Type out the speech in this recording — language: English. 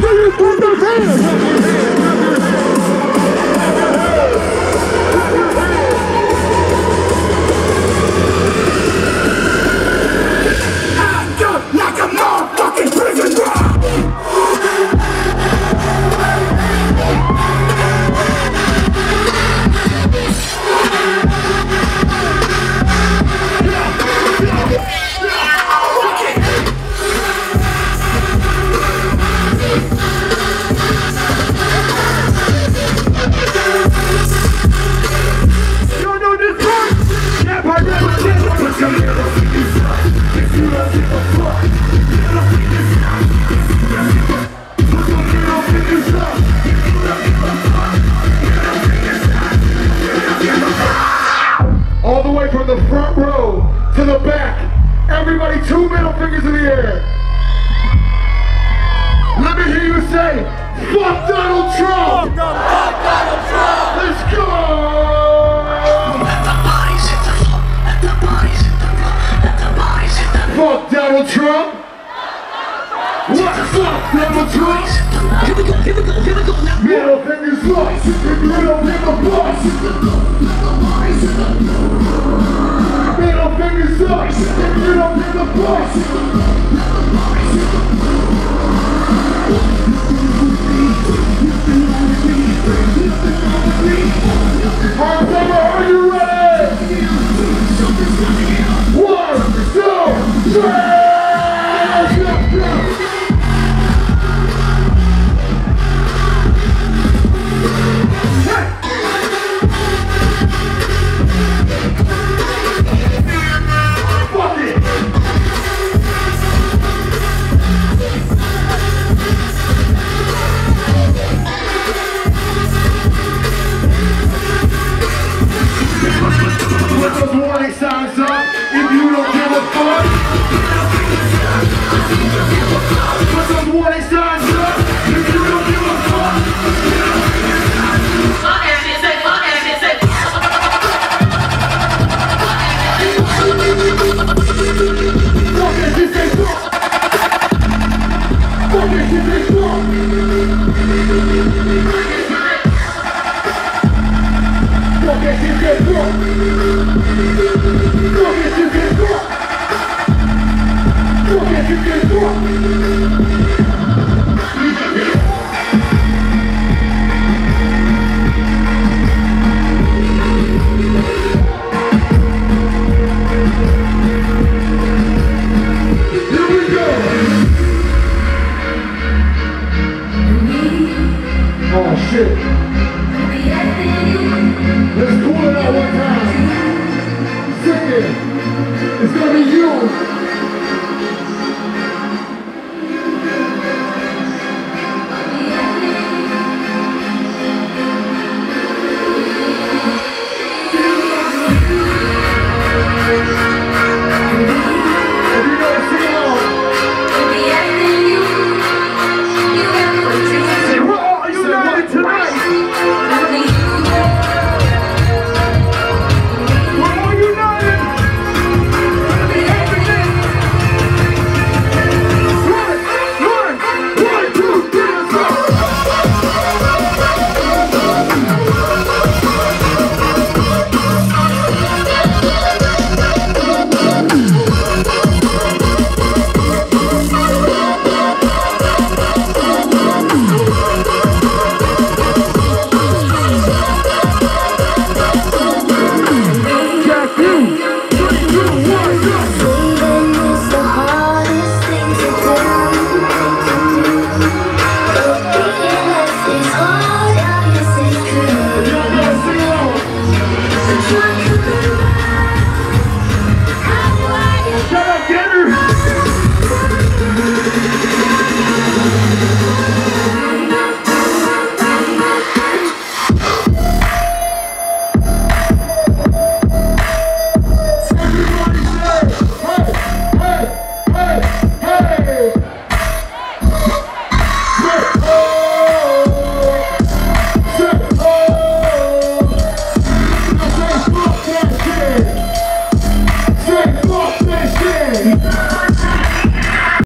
to you. fingers in the air. Let me hear you say, fuck Donald Trump! Fuck Donald Trump! Let's go! Fuck Donald Trump! What the fuck Donald Trump? Here we go, here we go, here we go now. Middle fingers lost, middle finger boss. Middle fingers lost, middle finger boss. memories of my It's gonna be you.